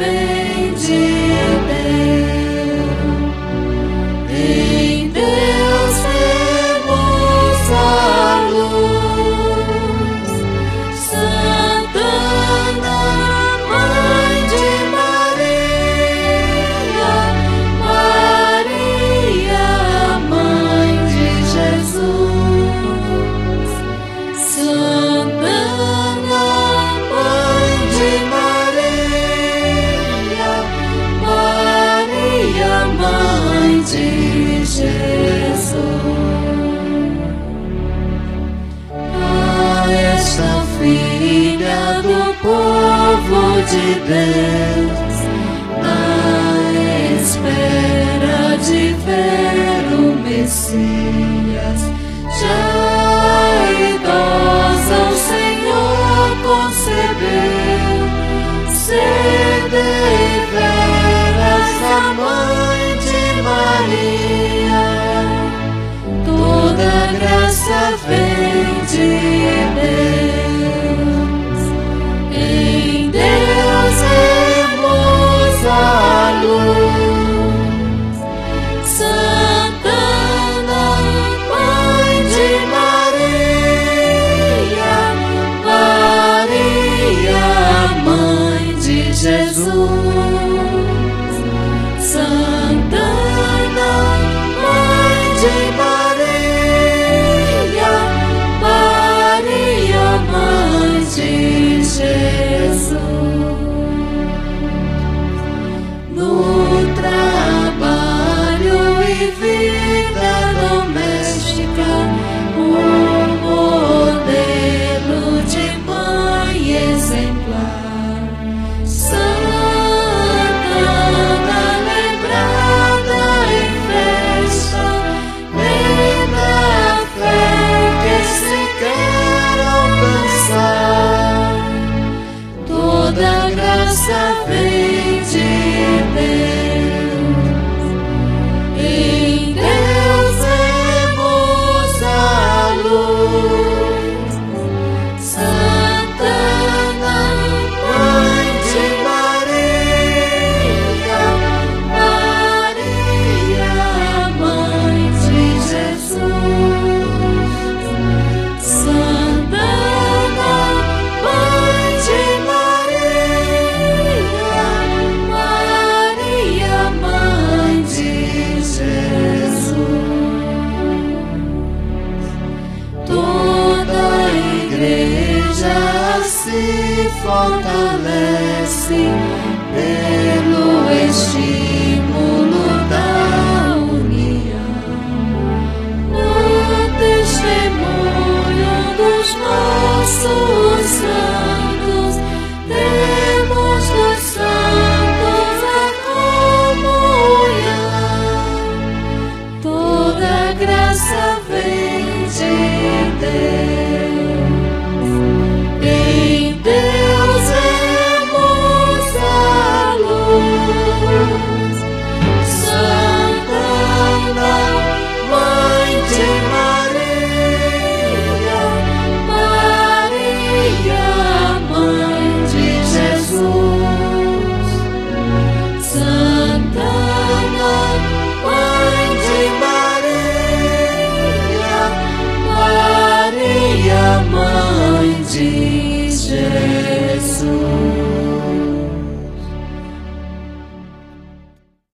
faith. de Deus, na espera de ver o Messias. se fortalece.